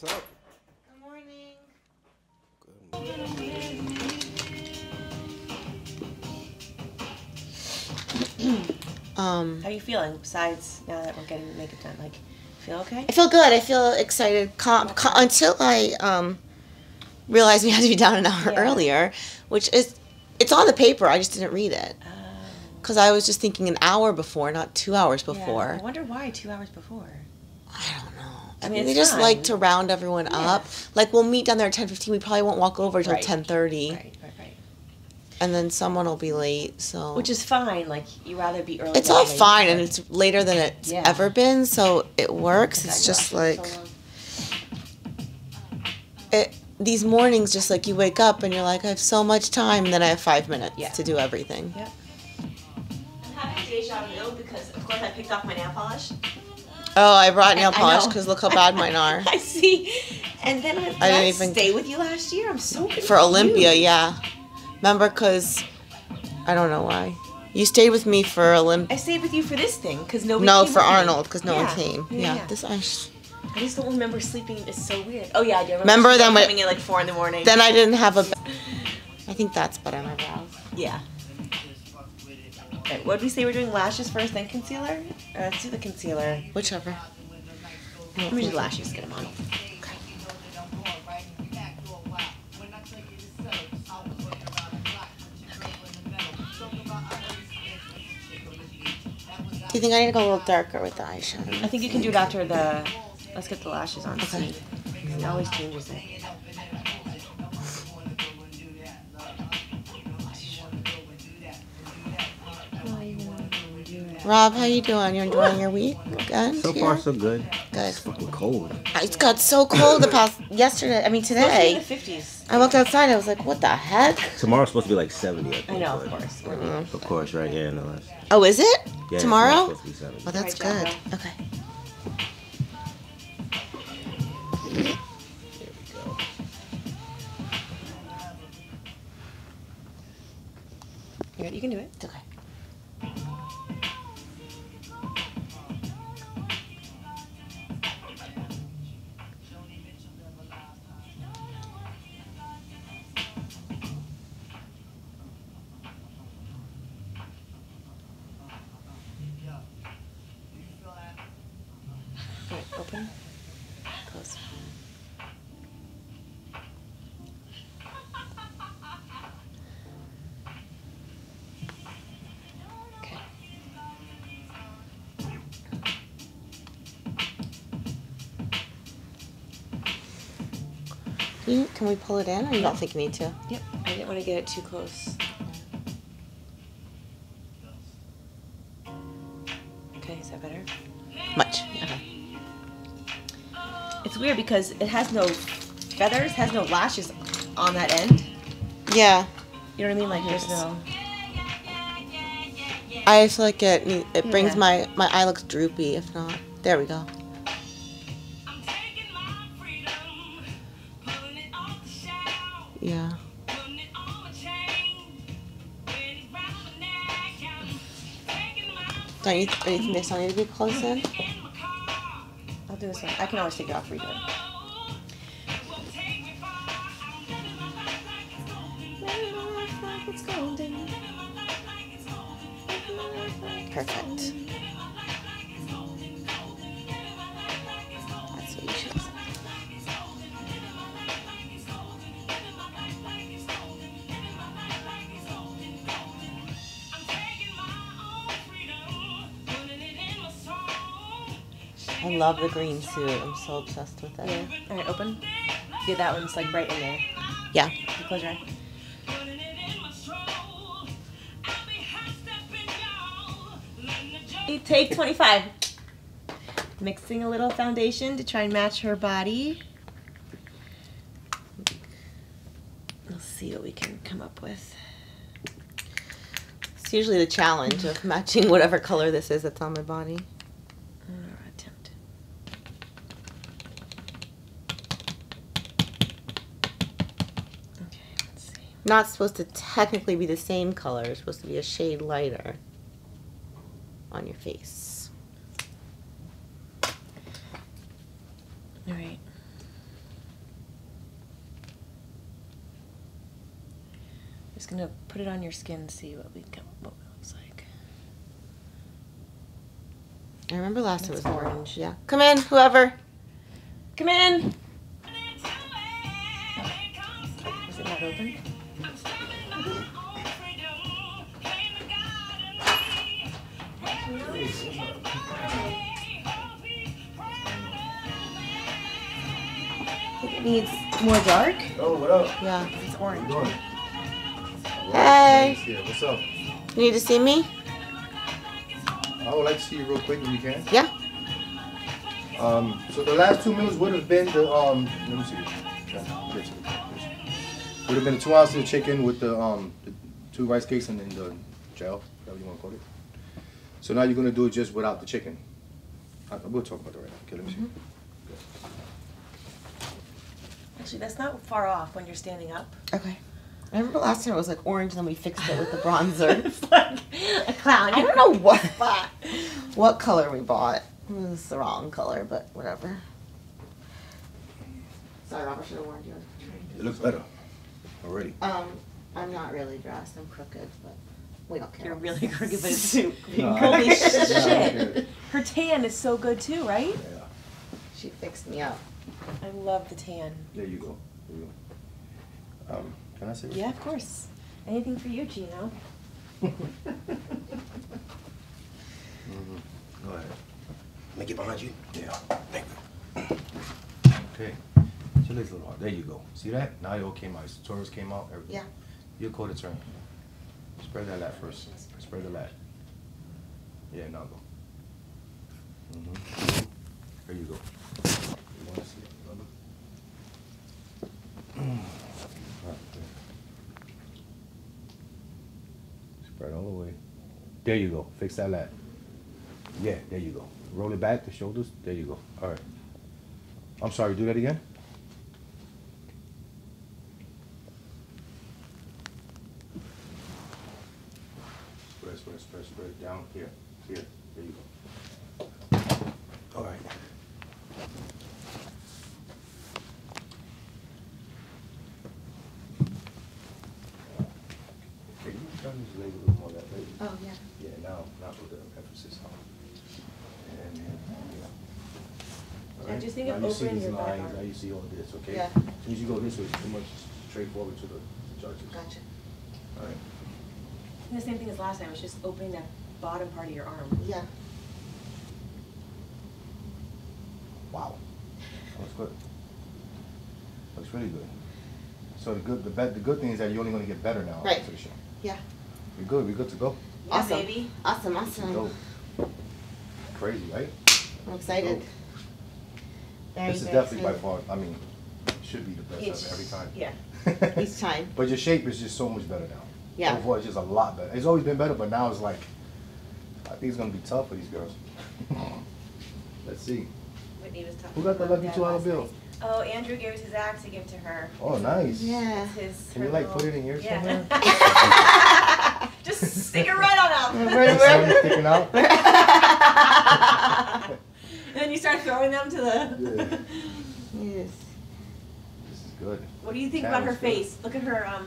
What's up? Good morning. um, How are you feeling besides now that we're getting makeup done? Like, feel okay? I feel good. I feel excited. Calm, calm, until I um, realized we had to be down an hour Yeah. earlier, which is it's on the paper. I just didn't read it Oh. because I was just thinking an hour before, not two hours Yeah. before. I wonder why two hours before. I don't know. I, I mean, mean, they it's just like to round everyone Yeah. up. Like we'll meet down there at ten fifteen. We probably won't walk over until Right. ten thirty, Right, right, right. and then someone will be late. So Which is fine. Like, you rather be early. it's all late, fine, and it's later than it's Yeah. ever been, so it works. It's just like so it. These mornings, just like you wake up and you're like, I have so much time, and then I have five minutes Yeah. to do everything. Yep. I'm having deja vu because, of course, I picked off my nail polish. Oh, I brought nail polish because look how bad mine are. I see. And then I, I didn't even- stay with you last year. I'm so confused. For Olympia, yeah. Remember, because I don't know why. You stayed with me for Olympia. I stayed with you for this thing because nobody. No, came for. Arnold, because no Yeah. one came. Yeah, Yeah, yeah. this I. I just don't remember sleeping. It's so weird. Oh yeah, I do. Remember sleeping then coming in like four in the morning. Then I didn't have a. I think that's better. My brows. yeah. Okay, what did we say we're doing? Lashes first, then concealer. Uh, let's do the concealer. Whichever. Let me do lashes. Get them on. Do you think I need to go a little darker with the eyeshadow? I think you can do it after the. Let's get the lashes on. Okay. It always changes it. Rob, how you doing? You enjoying your week? Good. So here? far, so good. Good. It's fucking cold. Uh, it's got so cold the past yesterday. I mean Supposed to in today. the fifties. I walked outside. I was like, what the heck? Tomorrow's supposed to be like 70. I, think, I know, of but- course. Mm-hmm. Of course, right here in the last. Oh, is it Yeah, tomorrow? It's supposed to be 70. Well, that's Alright, good. Jacko. Okay. There we. You? You can do it. It's okay. Can, we pull it in, or you don't think you need to? Yep. I didn't want to get it too close. Okay, is that better? Much. Okay. It's weird because it has no feathers, has no lashes on that end. Yeah. You know what I mean? Like there's no. I feel like it. It brings Yeah. my my eye looks droopy. If not, there we go. Don't you, do you think to be close in? I'll do this one. I can always take it off. Redo it. I love the green suit. I'm so obsessed with it. Yeah. All right, open. Yeah, that one's like right in there. Yeah. Close your eye. Take 25. Mixing a little foundation to try and match her body. Let's see what we can come up with. It's usually the challenge of matching whatever color this is that's on my body. not supposed to technically be the same color. It's supposed to be a shade lighter on your face. All right. I'm just gonna put it on your skin, see what we get, what it looks like. I remember last it was orange. orange. Yeah, come in, whoever. Come in. Is it not open? Needs more dark. Oh, what up? Yeah. It's How you orange. doing? Hey. Here. What's up? You need to see me? I would like to see you real quick if you can. Yeah. Um, so the last two meals would have been the um. Let me see. Would have been the two ounces of chicken with the um the two rice cakes and then the gel, whatever you want to call it. So now you're gonna do it just without the chicken. I, we'll talk about that right now. Okay, let me see. Actually, that's not far off when you're standing up. Okay. I remember last time it was like orange, and then we fixed it with the bronzer. it's like a clown. I don't know what what color we bought. It was the wrong color, but whatever. Sorry, Robert should have warned you. It looks better already. Um, I'm not really dressed. I'm crooked, but we don't care. You're really crooked, but it's too. No, Holy shit! Her tan is so good too, right? Yeah. She fixed me up. I love the tan. There you go. There you go. Um, can I say? Yeah, of course. Anything for you, Chino. mm -hmm. Go ahead. Make it behind you. Yeah. Thank you. Okay. Your legs a little hard. There you go. See that? Now it all came out. Your Taurus came out. Everything. Yeah. Your quarter turn. Spread that lat first. Spread the lat. Yeah, now go. Mm-hmm. There you go. Spread all the way. There you go. Fix that lat. Yeah, there you go. Roll it back, the shoulders. There you go. All right. I'm sorry, do that again. Spread, spread, spread, spread. Down here. Here. There you go. All right. Okay, you turn this leg a little more that way. Oh yeah. Yeah, now, now put the emphasis on. And then, yeah. All Yeah, just think Now of you see opening these your back lines, arm. Now you see all this, okay? Yeah. As soon as you go this way, it's too much straightforward to the judges. Gotcha. All right. The same thing as last time. It's just opening that bottom part of your arm. Yeah. Wow. That looks good. Looks really good. So the good, the bet, the good thing is that you're only gonna get better now Right. after the show. Yeah. We're good, we're good to go. Yeah, awesome. baby. Awesome. Awesome. Go. Crazy, right? I'm excited. Very, This is very definitely by excited. far, I mean, should be the best It's- of every time. yeah. Each time. But your shape is just so much better now. Yeah. Before it's just a lot better. It's always been better, but now it's like, I think it's gonna be tough for these girls. Let's see. Whitney was talking Who got the lucky $2 last bill? night. Oh, Andrew gave it to Zach to give to her. Oh, nice. Yeah. It's his. Can her you, like, little- put it in here yeah. somewhere? Just stick it right on out. Right Something sticking out? and then you start throwing them to the. Yeah. Yes. This is good. What do you think That about her good. face? Look at her. Um.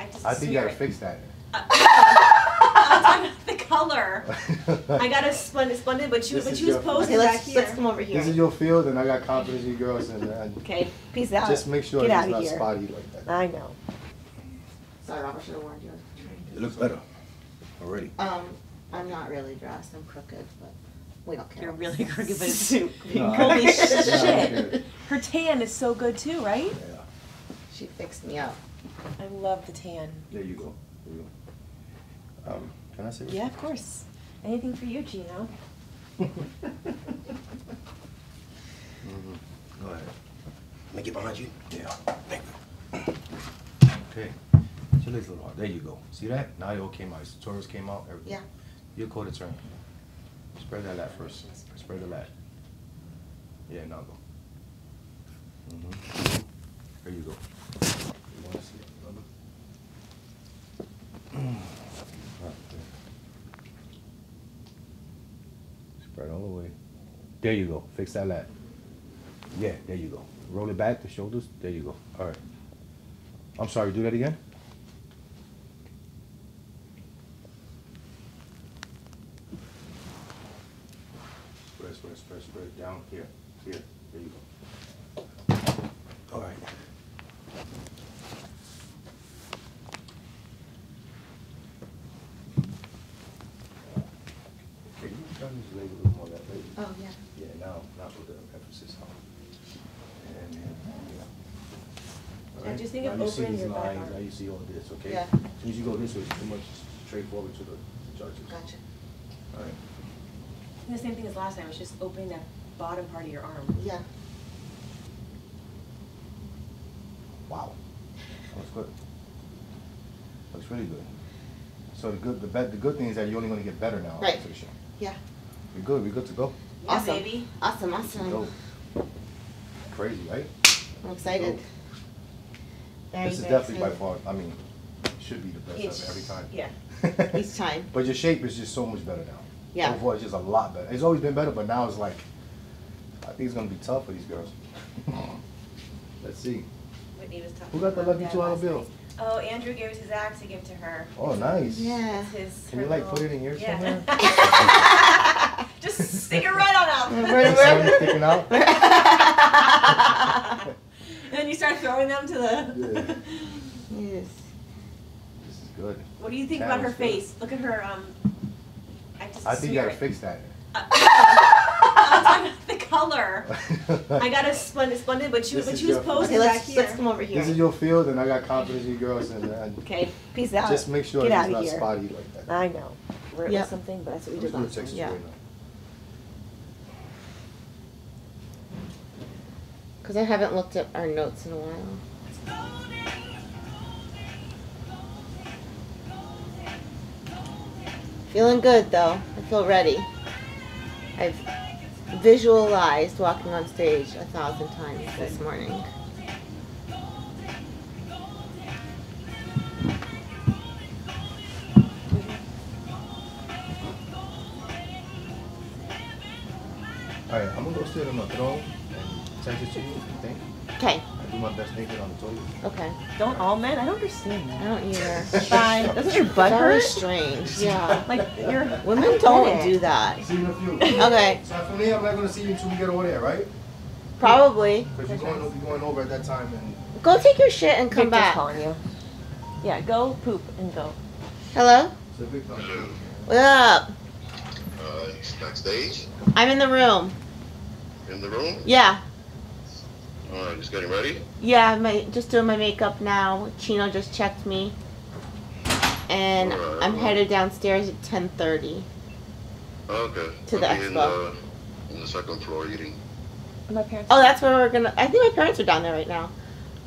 I just. I think you gotta it. fix that. I'm talking about the color. I got a splendid, splendid, but she, This but she was posing Okay, back let's here. let's come over here. This is your field, and I got confidence in you girls, and, and Okay, peace out. just make sure Get it's not here. spotty like that. I know. Sorry, Robert should have warned you. It looks better already. Um, I'm not really dressed. I'm crooked, but we don't care. You're really crooked, but it's too. No, I- Holy Yeah, I don't shit! Her tan is so good too, right? Yeah. She fixed me up. I love the tan. There you go. There you go. Um, can I say? Yeah, of course. Anything for you, Chino. Mhm. Go ahead. Make it behind you. Yeah. Thank you. Okay. Your legs a little hard. There you go. See that? Now it all came out. Taurus came out. Everything. Yeah. Your quarter turn. Spread that lat first. Spread the lat. Yeah, now go. Mm-hmm. There you go. You want to see it, remember? Spread all the way. There you go. Fix that lat. Yeah, there you go. Roll it back, the shoulders. There you go. All right. I'm sorry, do that again. Spread, spread, spread down here, here. There you go. All right. Okay, you turn this leg a little more that way. Oh, yeah. Yeah, now, now put the emphasis on. And then, yeah. All Yeah, just think now of you see opening these your back lines, arm. Now you see all this, okay? Yeah. As soon as you go this way, it's too much straightforward to the judges. Gotcha. All right. The same thing as last time, it's just opening that bottom part of your arm. Yeah. Wow. That looks good. Looks really good. So the good, the bet, the good thing is that you're only gonna get better now. Right. after. Yeah. We're good, we're good to go. Yeah, Awesome. baby. Awesome, awesome. to go. Crazy, right? I'm excited. Very, This is very definitely by excited. far, I mean, should be the best It's- of every time. yeah. Each time. But your shape is just so much better now. Yeah. Overall, it's just a lot better. It's always been better, but now it's like, I think it's gonna be tough for these girls. Let's see. Whitney was talking Who got the lucky that $2 last bill? night. Oh, Andrew gave it to Zach to give to her. Oh, nice. Yeah. It's his. Can her you like little- put it in here yeah. somewhere? Just stick it right on out. Right Is something sticking out? and then you start throwing them to the. Yeah. Yes. This is good. What do you think about her good. face? Look at her. Um. I just. I think you gotta it. fix that. I'm talking the color. I got a splendid, splendid, but she was This when is she was your- posing Okay, back here. let's come over here. This is your field, and I got confidence in you girls, and, and Okay, peace out. just make sure Get it's outta not here. spotty like that. I know. Where it Yep. something, but that's what we Let's did do last time. yeah. Because I haven't looked at our notes in a while. Feeling good though. I feel ready. I've visualized walking on stage a thousand times this morning. All right, I'm gonna go sit on the throne and text it to you. You think Okay. I do my best naked on the toilet. Okay. Don't all men? I don't understand I that. I don't either. Fine. Doesn't your butt Very hurt? strange. Yeah. Like you're Women don't do that. See you in a few. Okay. So for me, I'm not gonna see you until we get over there, right? Probably. Because you're going, you're going over at that time, and Go take your shit and come Victor's back. calling you. Yeah, go poop and go. Hello? it's a. What up? Uh, backstage I'm in the room. in the room. Yeah. Uh, just getting ready. Yeah, my just doing my makeup now. Chino just checked me. And Alright. I'm headed downstairs at 10:30. Okay. To the I'll be in expo. the, in the second floor eating. My parents. Oh, that's where we're going to I think my parents are down there right now.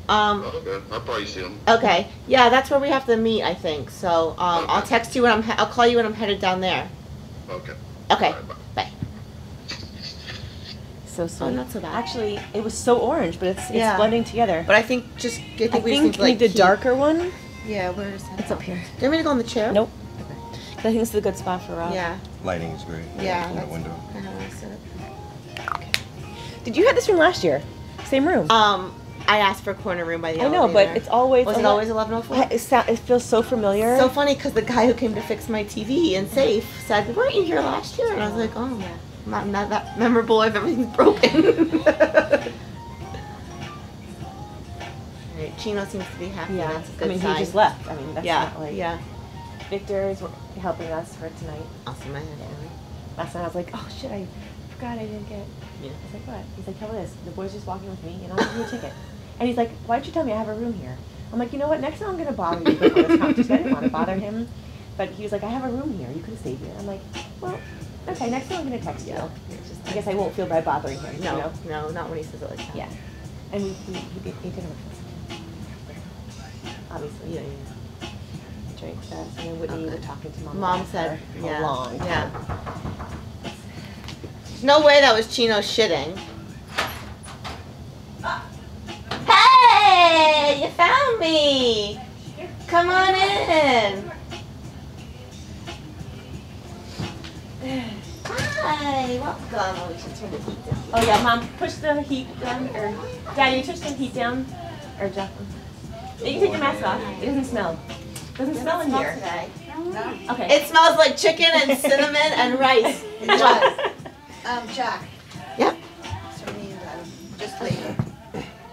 Um Okay. I'll probably see him. okay. Yeah, that's where we have to meet, I think. So, um I'll text you when I'm I'll call you when I'm headed down there. Okay. Okay. Alright, bye. Bye. So sweet. Oh, not so bad. Actually, it was so orange, but it's it's Yeah. blending together. But I think just I think, I we think just need like the keep- darker one. Yeah, where is that? It's up here. Do you want me to go on the chair? Nope. I think this is a good spot for Rob. Yeah. Lighting is great. Yeah, In the window. I don't wanna. Did you have this room last year? Same room. Um, I asked for a corner room by the I know, but it's always. Was it ele- always 1104? It, sou- it feels so familiar. So funny because the guy who came to fix my TV and safe said, "Weren't you here last year?" And I was like, "Oh, yeah, not, not that memorable if everything's broken." Alright, Chino seems to be happy. yeah. I mean, sign. he just left. I mean, that's yeah, not like. yeah. Victor is helping us for tonight. Awesome, I had Last night I was like, oh shit, I forgot I didn't get. Yeah. I was like, what? He's like, how about this? The boy's just walking with me, and I'll give you a ticket. And he's like, why'd you tell me I have a room here? I'm like, you know what? Next time I'm gonna bother you this competition. I didn't want to bother him, but he was like, I have a room here. You could have stayed here. I'm like, well, okay. Next time I'm gonna text you. It's just- I guess I won't feel bad bothering him. No, You know? no, not when he says it like that. Yeah. And we, we, he did, he did with us. Obviously, Yeah, yeah. Drake says, and then Whitney Okay. were talking to mom. Mom said, yeah, a long time. yeah. No way that was Chino shitting. Hey, you found me. Come on in. Hi, welcome. Oh, we should turn the heat down. Oh yeah, mom, push the heat down, or daddy, push the heat down, or Jeff. You can take your mask off. It doesn't smell. It doesn't smell in here. today. Okay. It smells like chicken and cinnamon and rice. It does. Um, Jack.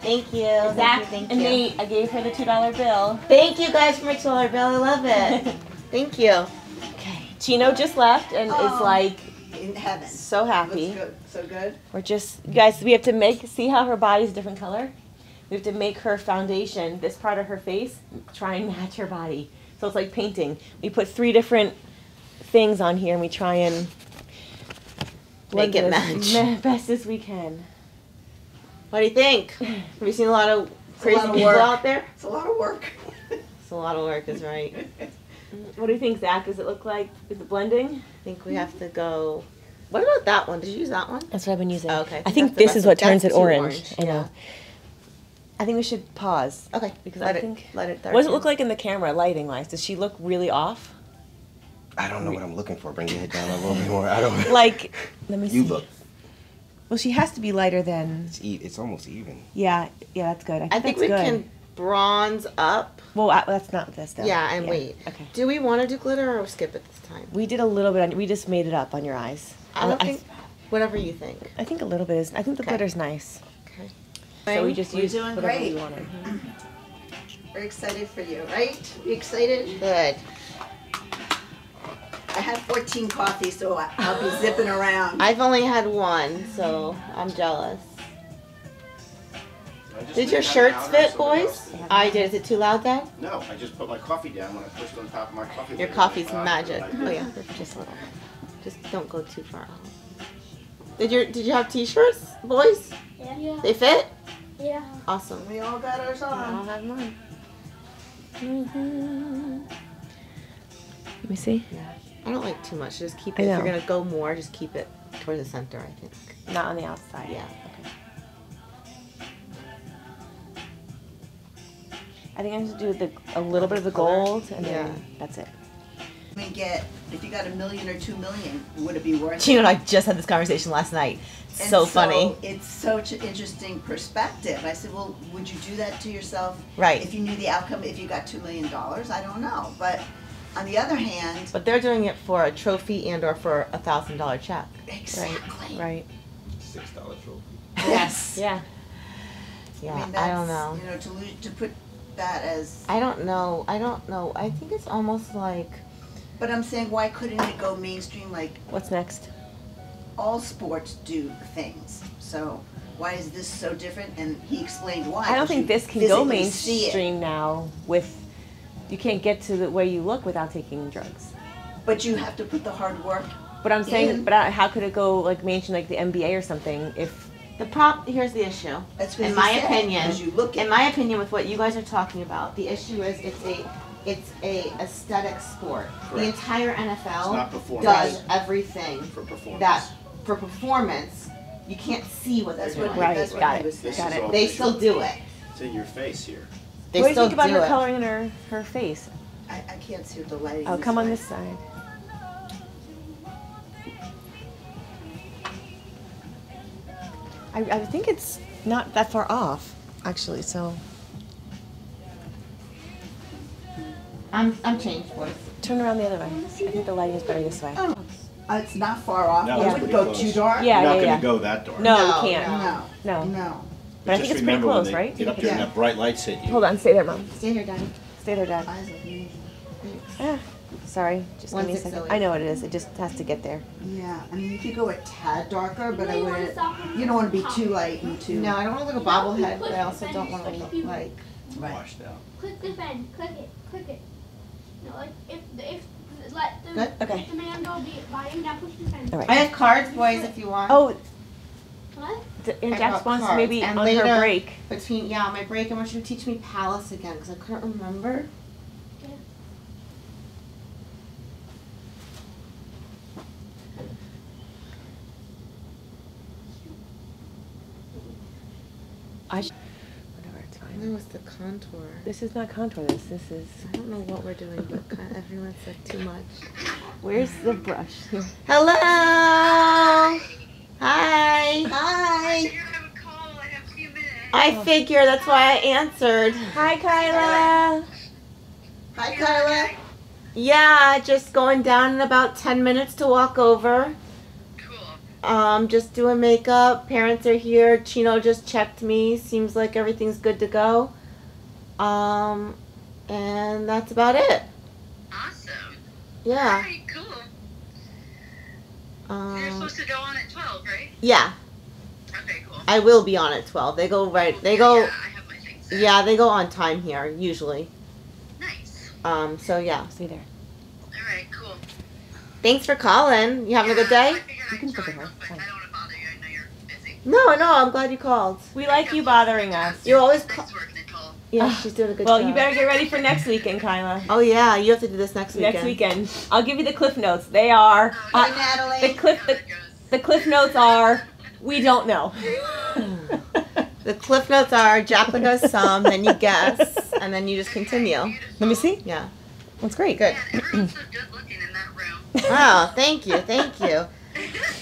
Thank you. Zach Thank you. Thank and you. Nate, I gave her the two dollar bill. Thank you guys for my dollar bill. I love it. Thank you. Okay. Chino just left and is Oh. like In heaven. so Looks happy. good. So good. We're just you guys. We have to make see how her body's a different color. We have to make her foundation, this part of her face, try and match her body. So it's like painting. We put three different things on here, and we try and Make it as match. best as we can. What do you think? Have you seen a lot of crazy lot of people work. out there? It's a lot of work. It's a lot of work, is right. What do you think, Zach? Does it look like is it blending? I think we have to go. What about that one? Did you use that one? That's what I've been using. Oh, okay. I think That's this is what turns it too orange. orange, I know. yeah. I think we should pause. Okay. Because let I it, think- let it. What does it look like in the camera, lighting wise? Does she look really off? I don't know what I'm looking for. Bring your head down a little bit more. I don't. Like, let me see. You look. Well, she has to be lighter than. It's, e- it's almost even. Yeah, yeah, that's good. I think, I think we good. can bronze up. Well, I, that's not this though. Yeah, and wait. Okay. Do we want to do glitter or skip it this time? We did a little bit. On, we just made it up on your eyes. I don't I, think. Whatever you think. I think a little bit is. I think the Okay. glitter's nice. Okay. So we just We're used doing whatever great. we wanted. Mm-hmm. Very excited for you, right? You excited? Good. I had 14 coffees, so I- I'll be zipping around. I've only had one, so I'm jealous. Did your shirts fit, boys? I did. Is it too loud, Dad? No, I just put my coffee down when I pushed on top of my coffee. Your coffee's magic. Oh yeah, just a little. Just don't go too far out. Did your Did you have T-shirts, boys? Yeah. They fit. Yeah. Awesome. We all got ours on. have mine. Mm-hmm. Let me see. I don't like too much. Just keep it. If you're gonna go more, just keep it toward the center. I think. Not on the outside. Yeah. Okay. I think I'm just do the a little bit of the gold, and Yeah. then that's it. I mean, get if you got a million or two million, would it be worth it? Chino and I just had this conversation last night. And So funny. It's such an interesting perspective. I said, well, would you do that to yourself? Right. If you knew the outcome, if you got two million dollars, I don't know. But on the other hand, But they're doing it for a trophy and or for a thousand dollar check. exactly. Right. Six dollar trophy. Yes. Yeah. Yeah, I, I, mean, that's, don't know. You know, to lo- to put that as. I don't know. I don't know. I think it's almost like But I'm saying, why couldn't it go mainstream? Like What's next? all sports do things. So why is this so different? And he explained why. I don't 'cause think you this can go physically see it. mainstream now. With you can't get to the way you look without taking drugs. But you have to put the hard work. But I'm saying, In. but I, how could it go like mainstream, like the NBA or something? If the prop. Here's the issue. That's what In my said, opinion, As you look at in my opinion, with what you guys are talking about, the issue is it's a it's a aesthetic sport. Correct. The entire NFL does everything For performance. that for performance you can't see what they're That's doing. what, Right, that's what got it, was saying. This got it. They still do it. It's in your face here. They what do you still think about her it. coloring in her her face? I, I can't see with the lighting. Oh, come on this side. I, I think it's not that far off, actually. So I'm I'm changed, boys. turn around the other way. I think the lighting is better this way. Oh, uh, it's not far off. No, it it's wouldn't pretty go close. too dark. Yeah, You're not yeah, gonna yeah. go that dark. No, No, we can't. No. No. No. But I think it's pretty remember close, right? Get up there and Yeah. that bright lights hit you. Hold on, stay there, mom. Stay here, Daddy. Stay there, dad. Eyes of me. Ah, sorry, just give me a second. six second. eight. I know what it is. It just has to get there. Yeah, I mean, you could go a tad darker, but I wanna wouldn't. You don't want to be too light and too. No, I don't want to look a bobblehead, but I also don't want to look like. Right. Washed out. Click the fan. Click it. Click it. No, like if if let the Good? Okay. if the man go be by you now push the fan. All right. I have cards, boys, if you want. Oh, What? D- and I Jack wants cards. maybe And on later- her break. Between yeah, my break, I want you to teach me Palace again because I couldn't remember. I sh- whatever, it's fine. That was the contour. This is not contour. This. This is. I don't know what we're doing, but kind of, everyone said too much. Where's the brush? Hello. Hi. Hi. I figure that's why I answered. Hi, Kyla. Hi, Kyla. Yeah, just going down in about ten minutes to walk over. Cool. Um, just doing makeup. Parents are here. Chino just checked me. Seems like everything's good to go. Um, and that's about it. Awesome. Yeah. Cool. You're Um, supposed to go on at 12, right? yeah. Okay, cool. I will be on at twelve. They go right. They Yeah, go. Yeah, I have my things. Yeah, they go on time here usually. Nice. Um, so yeah. See there. Alright, cool. Thanks for calling. You having a good Yeah, I day? figured You I'd can try her, real I don't want to bother you. I know you're busy. No, no. I'm glad you called. We like you bothering us. You're always call. Nice work, Yeah, Ah. she's doing a good Well, job. you better get ready for next weekend, Kyla. Oh yeah, you have to do this next weekend. Next weekend. I'll give you the cliff notes. They are. Oh, Hi, Uh, Natalie. the cliff. The, the cliff notes are. We don't know. The cliff notes are Jaclyn does some, then you guess, and then you just continue. Let me see. Yeah. That's great. Good. Man, everyone's so good looking in that room. Wow, thank you, thank you.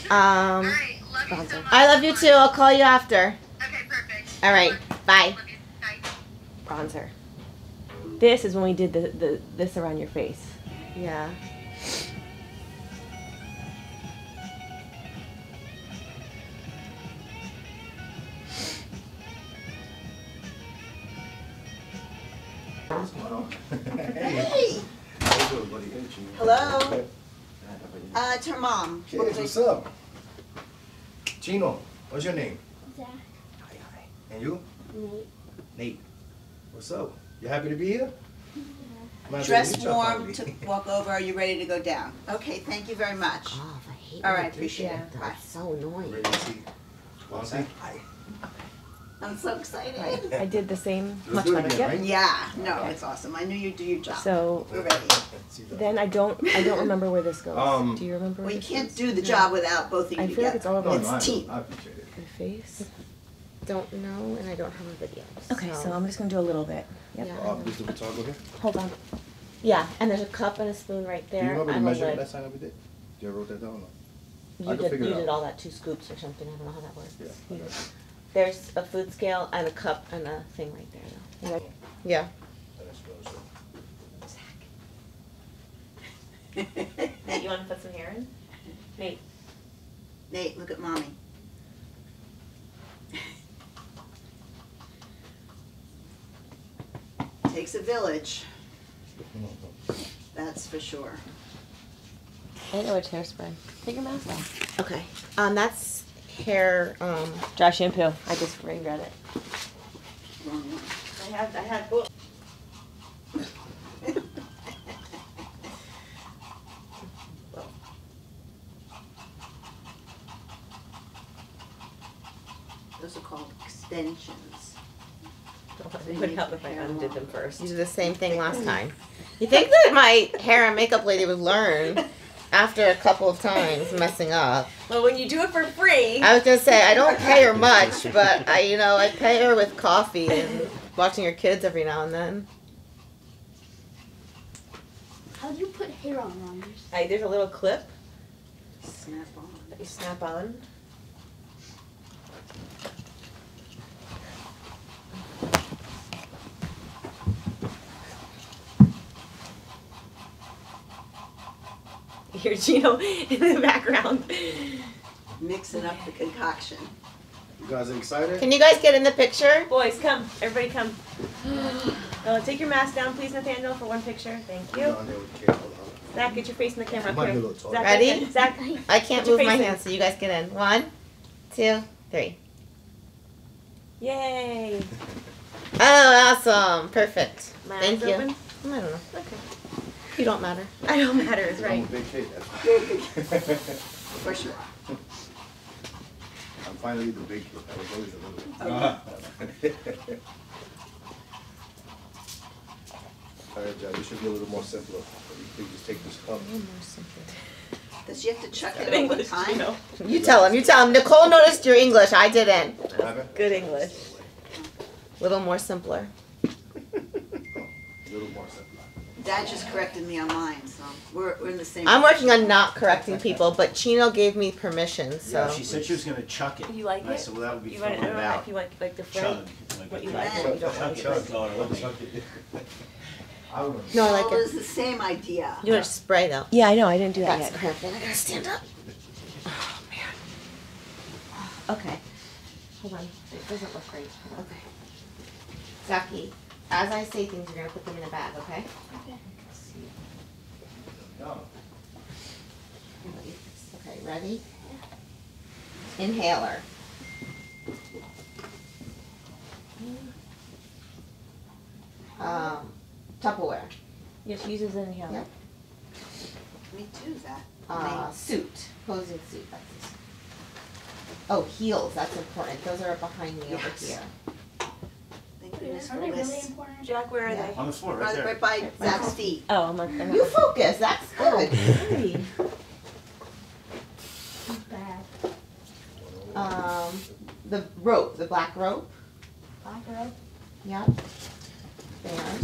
Um, Alright, love you so much. I love you too. I'll call you after. Okay, perfect. All right, bye. Love. Bye. Bronzer. This is when we did the, the this around your face. Yeah. What's going on? Hey. How you buddy? Hey, Hello. Uh, it's her mom. Kids, what's up? Chino, what's your name? Zach. Hi, hi. And you? Nate. Nate. What's up? You happy to be here? Might as well Dress warm to walk over. Are you ready to go down? Okay, thank you very much. Oh, I hate All when right, they do appreciate it. though. Bye. So annoying. Ready to see? Want to see? Hi. I'm so excited. Right. I did the same. Let's Much do it better. again, Yep. right? Yeah, no, it's awesome. I knew you'd do your job. So We're ready. See that? then I don't I don't remember where this goes. Um, do you remember? Well, where you this can't goes? do the job without both of you I feel like it's all together. over No, It's no, I, team. I appreciate it. my face. Don't know, and I don't have a video. Okay, so I'm just gonna do a little bit. Yep. Yeah. Oh, this is the photographer? Hold on. Yeah, and there's a cup and a spoon right Do you there. remember the and a measurement lid. last time that we did? You ever wrote that down or not? I You can did, figure it you did all that two scoops or something. I don't know how that works. Yeah. You did. There's a food scale and a cup and a thing right there. Though. Yeah. That's what I said. Nate, you want to put some hair in? Nate. Nate, look at mommy. Takes a village, that's for sure. I know it's hairspray. Take your mask off. Okay. Um, that's hair. Um, Dry shampoo. I just regret it. I have I had both. Those are called extensions. It would help if I undid them first. you did the same thing last time. You think that my hair and makeup lady would learn after a couple of times messing up? Well, when you do it for free. I was gonna say I don't pay her much, but I, you know, I pay her with coffee and watching her kids every now and then. How do you put hair on Ronders? Hey, there's a little clip Snap on. that you snap on. Hear Chino in the background. Mixing up the concoction. You guys excited? Can you guys get in the picture? Boys, come. Everybody come. Uh, take your mask down, please, Nathaniel, for one picture. Thank you. Down there with Kate, hold on. Zach, get your face in the camera. Might Up be a here. Zach. Ready? Zach, I can't move my in. hands, so you guys get in. One, two, three. yay. Oh, awesome! Perfect. My Thank eyes you. open? I don't know. Okay. You don't matter. I don't matter, is I'm a right. big kid, that's why. For sure. I'm finally the big kid. I was always a little kid. Alright, John, this should be a little more simpler. You could just take this cup. Does she have to chuck it Good all the English, time? Chino. You tell him. You tell him. Nicole noticed your English. I didn't. What? Good English. Little more simpler. A little more simpler. Dad just corrected me on mine, so we're, we're in the same. I'm working on not correcting people, but Chino gave me permission, so. Yeah, she said she was gonna chuck it. You like And I it? said, well, that would be You want throwing to it know out. if you want like the Chug. front? What you like, what you don't like. Chug, chug. Chug it. I don't know. No, I like it was it. the same idea. You want to spray though? Yeah, I know. I didn't do that That's yet. cramping. I gotta stand up. Oh man. Okay. Hold on, it doesn't look great. Okay. Zaki, as I say things, you're gonna put them in a bag, okay? Okay. Okay, ready? Inhaler. Um, Tupperware. Yeah, she uses an inhaler. Yep. Me too, that. Uh, suit, posing suit, that's this. Oh, heels, that's important. Those are behind me over here. Thank for Are they really lists. important? Jack, where are Yeah. they? On the floor, right Right, there. right by Zach's feet. Oh, I'm like, You focus, that's good. Um, the rope, the black rope, Black girl. yep. There.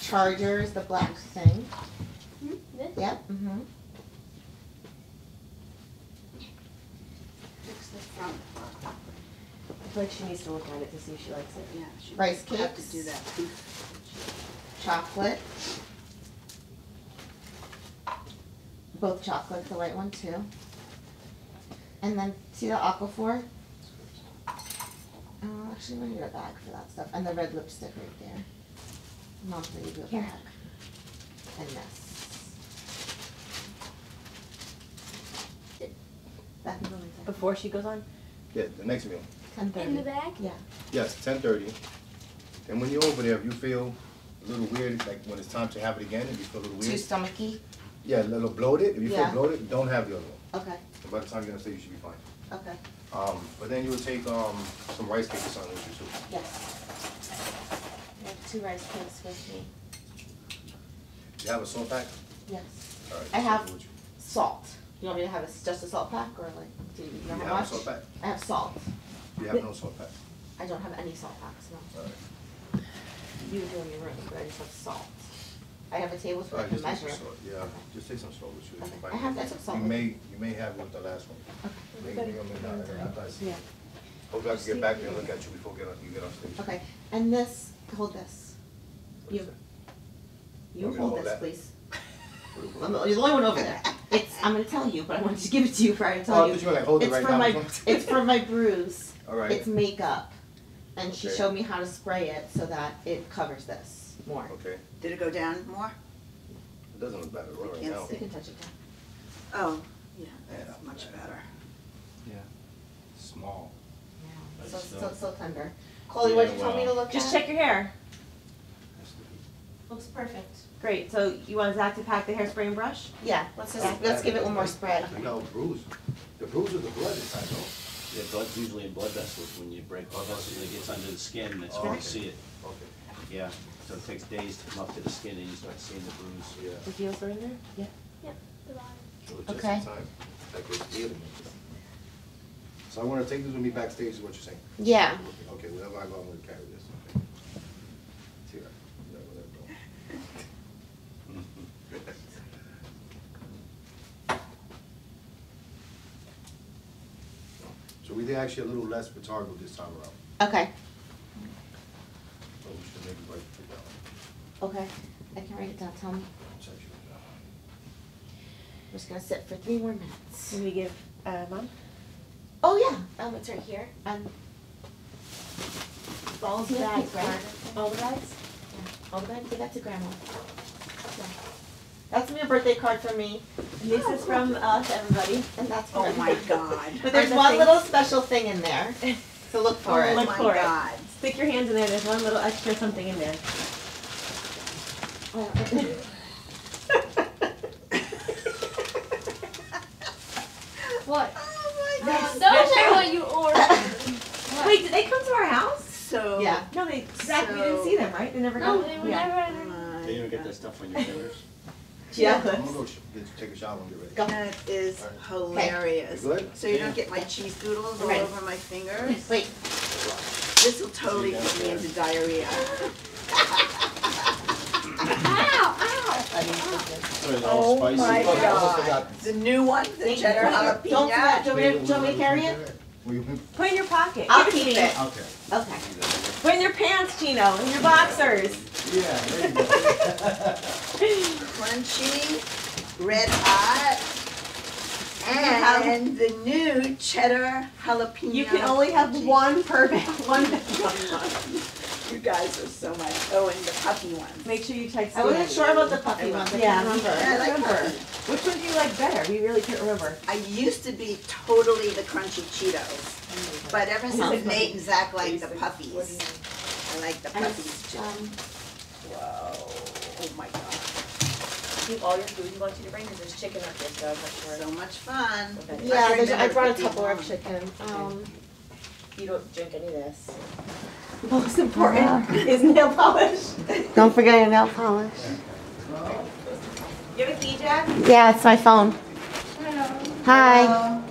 Chargers, the black thing, Hmm? This? yep, mm-hmm. Fix the front. I feel like she needs to look at it to see if she likes it. Yeah, she Rice would have to cakes. do that. Chocolate. Both chocolate, the white one too. And then, see the aquaphor? Uh, actually, we need a bag for that stuff, and the red lipstick right there. Mom's gonna give you a Here. bag. And this. That can go right there. Before she goes on? Yeah, the next meal. Ten In the thirty. bag? Yeah. Yes, ten thirty. And when you're over there, if you feel a little weird, like when it's time to have it again, if you feel a little weird. Too weird, stomachy? yeah, a little bloated, if you feel bloated, don't have the other one. Okay, And by the time you're gonna say you should be fine. okay, Um, but then you would take, um, some rice cakes or something with you too. yes. I have two rice cakes with me, You have a salt pack? yes. All right, I have- take it you. Salt. You want me to have a, just a salt pack or like, do you You know have how a much? salt pack? I have salt. You have no salt pack? I don't have any salt packs, no. All right. You do in your room, but I just have salt. I have a All tablespoon I can just take some measure. salt, yeah, Okay. just take some salt with you. Okay, If I have- I took salt You may, you may have it with the last one. May, may or may not, I don't know. I see. Yeah. Hopefully I can get back there and look at you before get on, you get on stage. Okay, and this, hold this. You- You Want me to hold hold this, that? please. I'm the, you're the only one over there. It's, I'm gonna tell you, but I wanted to give it to you prior to Oh, I tell you. thought you were like, hold it It's right for now. my, it's for my bruise. All right. It's makeup. And she Okay. showed me how to spray it so that it covers this more. Okay, Did it go down more? it doesn't look bad at all right Can't now. see. You can touch it down. Oh, yeah, Yeah. that's much better. Yeah. Small. So, But so, still. so tender. Chloe, what'd you Yeah, tell me to well. look at? Just check your hair. Looks perfect. Great, so you want Zach to pack the hairspray and brush? Yeah, let's just, let's give it one more spread. No bruise. The bruise is the blood inside though. Yeah, blood's usually in blood vessels when you break blood vessels, it gets under the skin, and that's when Okay. you see it. Okay, Yeah, so it takes days to come up to the skin and you start seeing the bruise. yeah. The heels are in there? Yeah. The bottom. Just Okay. in time. Like healing. So I wanna take this with me backstage is what you're saying? Yeah. Okay, wherever I go, I'm gonna carry this, okay? See that? Yeah, whatever, bro. So we did actually a little less photography this time around, Okay, so we should maybe write it down. okay. I can write it down, tell me. Section. I'm just gonna sit for three more minutes. Can we give, uh, mom? Oh, yeah, um, it's right here, um. All the bags, right? All the bags? All the bags, give that to grandma. Yeah. That's gonna be a birthday card for me, And this is from us, everybody. and that's for Oh my. God. But there's the one things- little special thing in there, so look for Oh it. Look my for it. God. Stick your hands in there, there's one little extra something in there. What? Oh my Yes. God. Those are what you ordered. Wait, did they come to our house? So. Yeah. No, they, Zach, we didn't see them, right? They never No, got they were Yeah. never. My So you don't get God. that stuff on your fingers? Yeah. I'm gonna go sh- get- take a shower and get ready. Go. That is hilarious. You good? So you don't get my cheese doodles all Right. over my fingers? Wait, This will totally put me into diarrhea. Ow! Ow! I need something. So it's all Oh spicy. my I also God. forgot- The new one, the Thank you. cheddar Don't do that. jalapeno. Do you want me to- do you want me to carry it? Will you- Put in your pocket. I'll Give keep it. Okay. Okay. Put in your pants, Chino, in your boxers. Yeah, there you go. Crunchy, red hot, And the new cheddar jalapeno. You can only have cheese. one per bag, one. You guys are so much. Oh, and the puppy ones. Make sure you text I wasn't sure about the puppy ones. I Yeah, can't remember. too. I like remember. puppy. Which one do you like better? We really can't remember. I used to be totally the crunchy Cheetos, but ever since Nate and Zach like the puppies, I like the I puppies just, too. um, Whoa, oh my god, Keep all your food you want you to bring, because there's chicken up there, so I'm not sure. so much fun. Okay. Yeah, there's, I brought a cooking Tupperware of one. chicken. Um, You don't drink any of this. Most important is nail polish. don't forget your nail polish. You have a key, Jack? Yeah, it's my phone. Hi.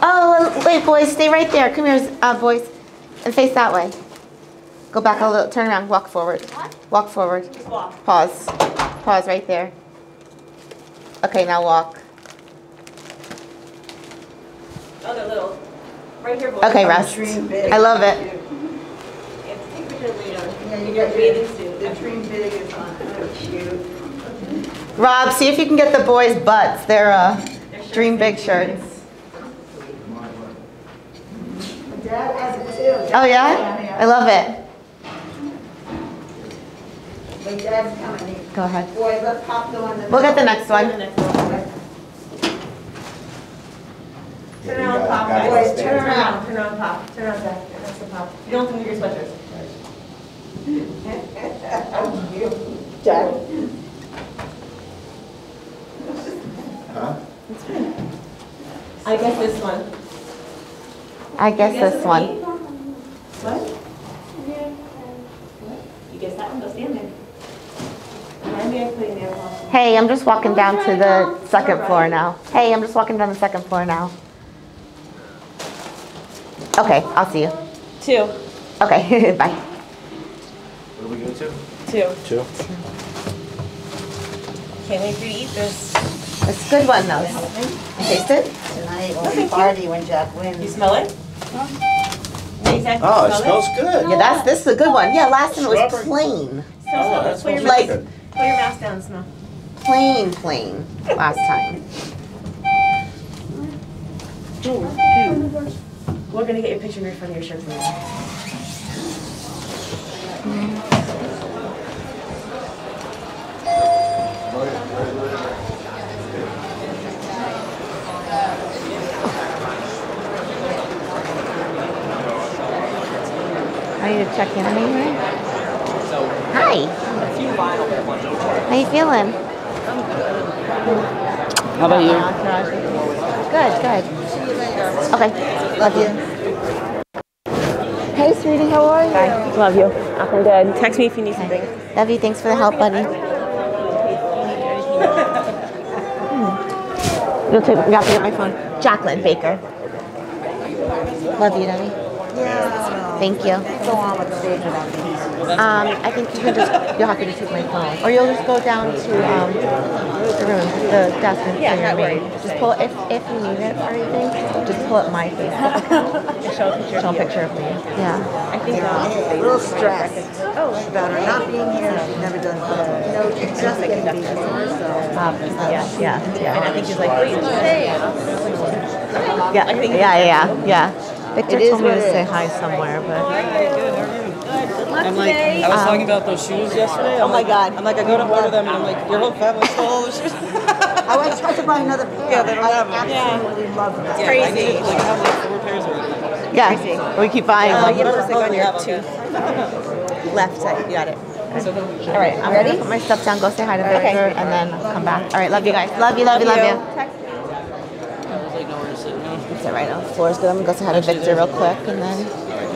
Oh, wait, boys, stay right there. Come here, uh, boys, and face that way. Go back a little. Turn around. Walk forward. Walk forward. Just walk. Pause. Pause right there. Okay, now walk. Oh, they're little. Right here, boy. Okay, rest. Dream big. I love it. You have to take a picture later. Yeah, you got breathing your, soon. the dream big is on, oh cute. Rob, see if you can get the boys' butts. They're uh, dream big shirts. Dad has it too. Oh yeah, I love it. My dad's coming in. Go ahead. Boy, let's pop the one. We'll get the next one. Turn around, pop. Boys, turn around. Turn around, pop. Turn around, Zach. That's the pop. You don't move your sweatshirts. Oh, Jack. I guess this one. I guess guess this one. me? What? You guess that one, go stand there. Remind me of putting nail polish. Hey, I'm just walking down to the second floor now. Hey, I'm just walking down the second floor now. Okay, I'll see you. Two. Okay, bye. What are we going to? Two. Two. Can't wait for you to eat this. It's a good one though. Taste it? Tonight when we party when Jack wins. You smell it? Exactly. Oh, it smell smells good. Yeah, that's this is a good one. Yeah, last time it was plain, Smell Oh, it. that smells Like- Put your mask down smell. plain, plain. Last time. We're gonna get your picture in front of your shirt for. I need to check in anyway. Hi. How you feeling? How about you? Good, good. Okay, love you. Hey, sweetie, how are you? Bye. Love you. I'm good. Text me if you need something. Love you. Thanks for the help, buddy. You'll take. You have to get my phone. Jaclyn Baker. Love you, Debbie. Yeah. Thank you. Go on with the stage without me. Um, I think you can just. You'll have to just take my phone, or you'll just go down to um, the room, the desk, and Yeah, fill your not worried. name. Just pull if if you need it or anything. Just pull up my Facebook show a picture. Show a picture of me. Yeah. I think. A little stressed about her not being here. She's never done, you know, just like being here. So, Yeah. Yeah. Yeah. And I think she's like, wait, hey. Yeah, yeah, yeah, yeah. Victor It is told me to say hi somewhere, but I'm like, I was talking about those shoes yesterday. Oh my God. I'm like, I go to order them, and I'm like, your whole family stole all the shoes. I went to try to buy another pair. Yeah, they don't I have them. absolutely love them. Yeah, I needed, like, I have like four pairs already. yeah, we keep buying Uh, you them. have lipstick on your Yeah, tooth. Left side, you got it. All right, I'm Ready? ready. Put my stuff down, go say hi to Victor, Okay. and then I'll come back. All right, love you guys. Love you, love you, love you. I was like, nowhere to sit. Sit right on the floor. So I'm gonna go say hi to Victor real quick, and then